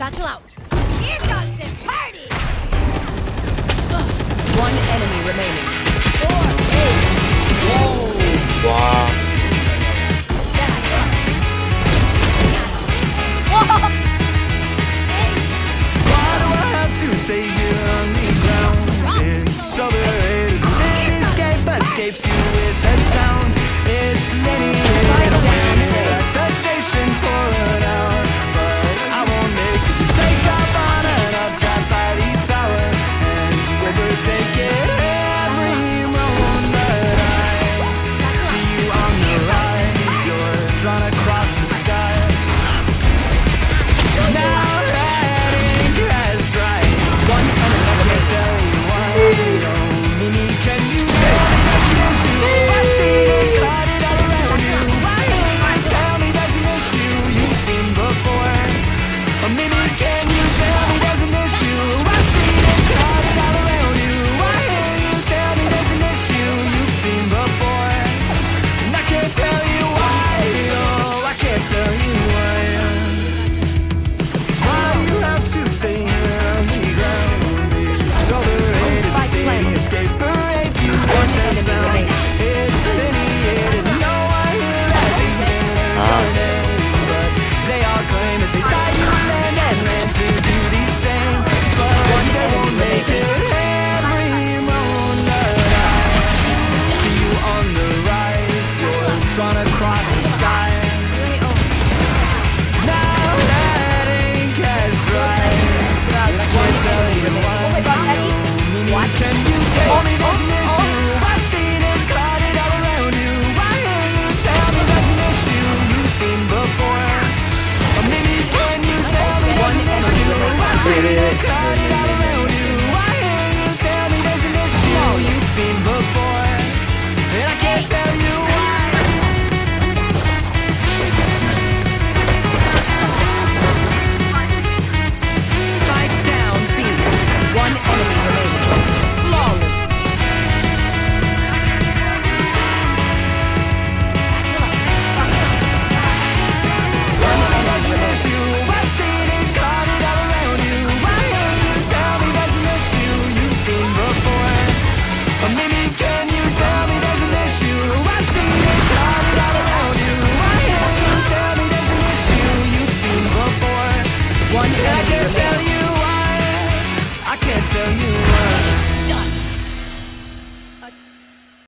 Out. Here comes the party! One enemy remaining. Four, eight. Whoa! Wow. Why do I have to escapes you with a sound? It's Lenny. can you take Only this oh, issue? oh. I've seen it clouded all around you. I hear you tell me that's an issue You've seen before. But maybe can you tell me that's an issue I've seen it clouded all around you. I hear you tell me there's an issue You've seen before. A maybe